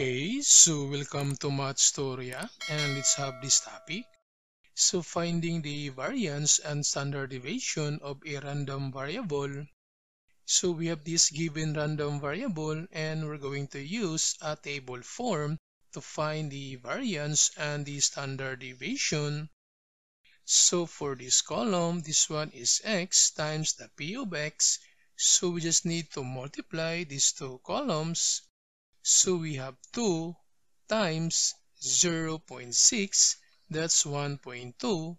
Okay, so welcome to MATHStorya and let's have this topic. So finding the variance and standard deviation of a random variable. So we have this given random variable and we're going to use a table form to find the variance and the standard deviation. So for this column, this one is x times the p of x. So we just need to multiply these two columns so we have 2 times 0.6, that's 1.2,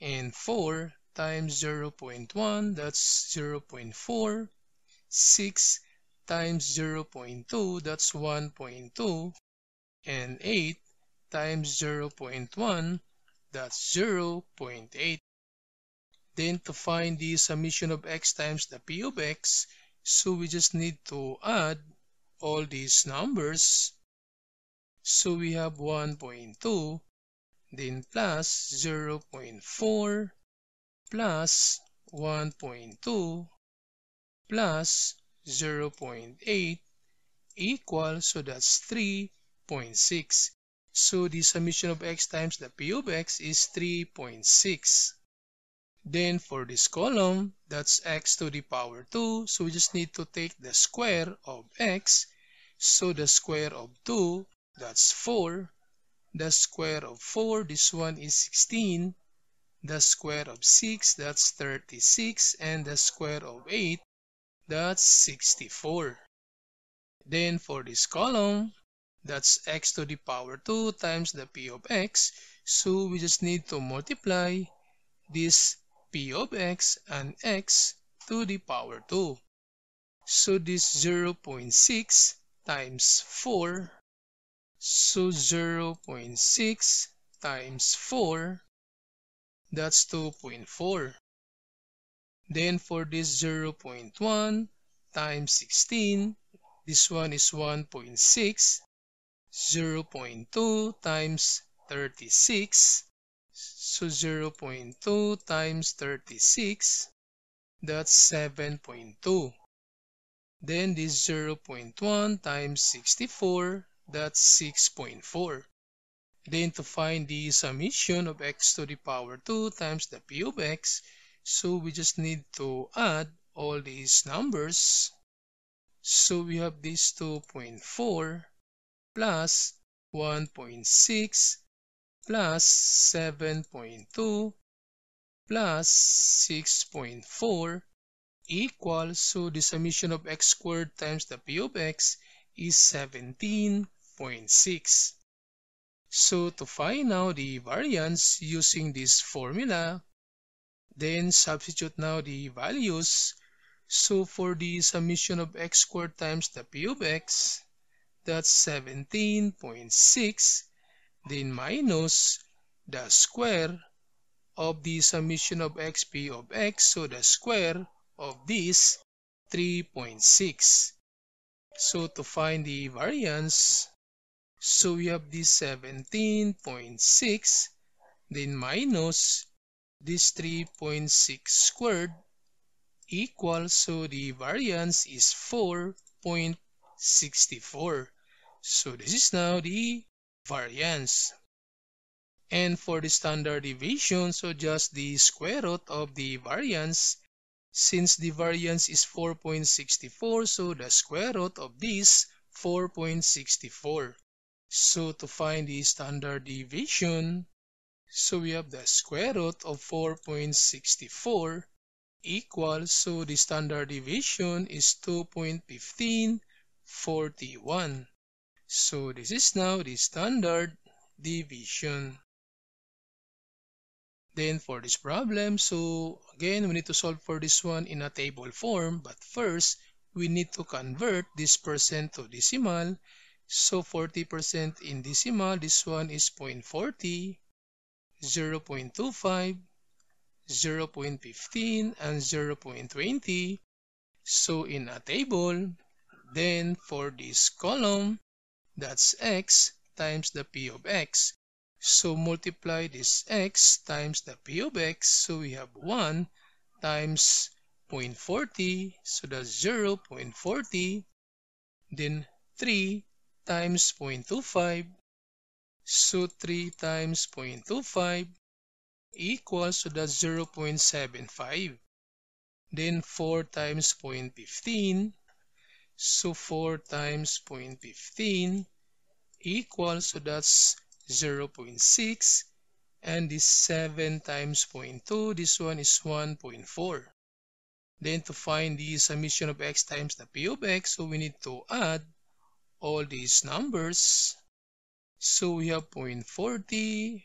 and 4 times 0.1, that's 0.4, 6 times 0.2, that's 1.2, and 8 times 0.1, that's 0.8. Then to find the summation of x times the p of x, so we just need to add all these numbers. So we have 1.2, then plus 0.4 plus 1.2 plus 0.8 equals, so that's 3.6. So the summation of x times the p of x is 3.6. Then for this column, that's x to the power 2. So we just need to take the square of x. So the square of 2, that's 4. The square of 4, this one is 16. The square of 6, that's 36. And the square of 8, that's 64. Then for this column, that's x to the power 2 times the p of x. So we just need to multiply this p of x and x to the power 2. So this 0.6 times 4, so 0.6 times 4, that's 2.4. Then for this 0.1 times 16, this one is 1.6, 0.2 times 36, so 0.2 times 36, that's 7.2. Then this 0.1 times 64, that's 6.4. Then to find the summation of x to the power 2 times the p of x, so we just need to add all these numbers. So we have this 2.4 plus 1.6 plus 7.2 plus 6.4 equals, so the summation of x squared times the p of x is 17.6. So to find now the variance using this formula, then substitute now the values. So for the summation of x squared times the p of x, that's 17.6 then minus the square of the summation of xp of x, so the square of this 3.6. So to find the variance, so we have this 17.6, then minus this 3.6 squared equals, so the variance is 4.64. So this is now the variance. And for the standard deviation, so just the square root of the variance, since the variance is 4.64, so the square root of this 4.64. So to find the standard deviation, so we have the square root of 4.64 equals, so the standard deviation is 2.1541. So this is now the standard deviation. Then for this problem, so again, we need to solve for this one in a table form. But first, we need to convert this percent to decimal. So 40% in decimal, this one is 0.40, 0.25, 0.15, and 0.20. So in a table, then for this column, that's x times the p of x. So multiply this x times the p of x. So we have 1 times 0.40. So that's 0.40. Then 3 times 0.25. So 3 times 0.25 equals, so that's 0.75. Then 4 times 0.15. So 4 times 0.15 equals, so that's 0.6. And this 7 times 0.2, this one is 1.4. Then to find the summation of x times the p of x, so we need to add all these numbers. So we have 0.40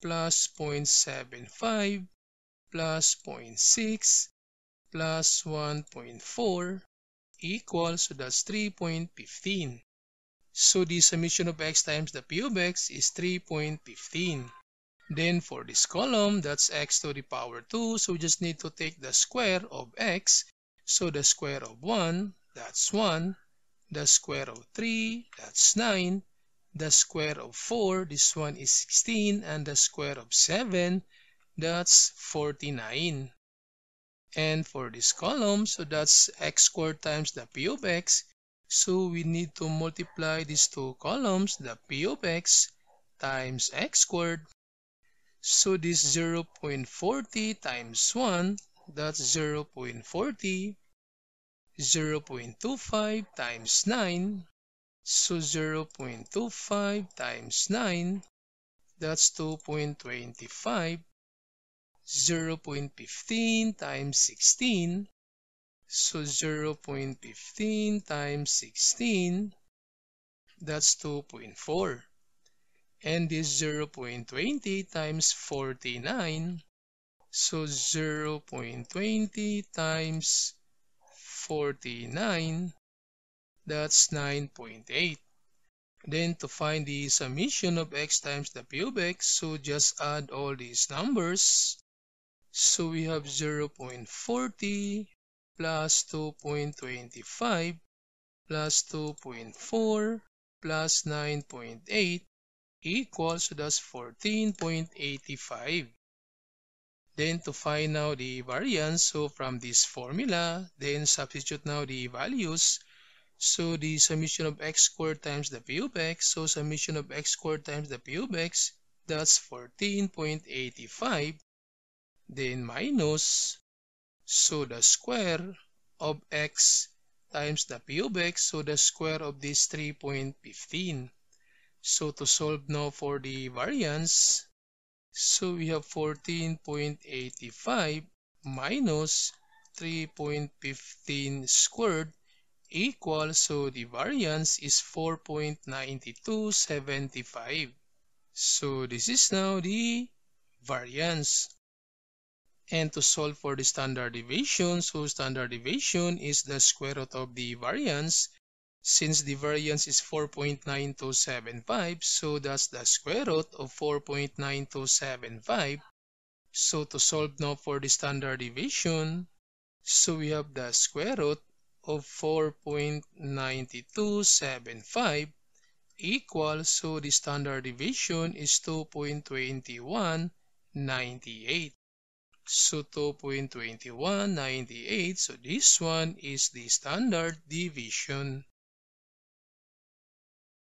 plus 0.75 plus 0.6 plus 1.4 equals, so that's 3.15. So the summation of x times the p of x is 3.15. Then for this column, that's x to the power 2. So we just need to take the square of x. So the square of 1, that's 1. The square of 3, that's 9. The square of 4, this one is 16. And the square of 7, that's 49. And for this column, so that's x squared times the p of x. So we need to multiply these two columns, the p of x times x squared. So this 0.40 times 1, that's 0.40. 0.25 times 9. So 0.25 times 9, that's 2.25. 0.15 times 16. So 0.15 times 16, that's 2.4. And this 0.20 times 49, so 0.20 times 49, that's 9.8. Then to find the summation of x times the p of x, so just add all these numbers. So we have 0.40 plus 2.25 plus 2.4 plus 9.8 equals, so that's 14.85. Then to find now the variance, so from this formula, then substitute now the values. So the summation of x squared times the p of x, so summation of x squared times the p of x, that's 14.85 then minus, so the square of x times the p of x, so the square of this 3.15. So to solve now for the variance, so we have 14.85 minus 3.15 squared equals, so the variance is 4.9275. So this is now the variance. And to solve for the standard deviation, so standard deviation is the square root of the variance. Since the variance is 4.9275, so that's the square root of 4.9275. So to solve now for the standard deviation, so we have the square root of 4.9275 equals, so the standard deviation is 2.2198. So 2.2198. So this one is the standard deviation.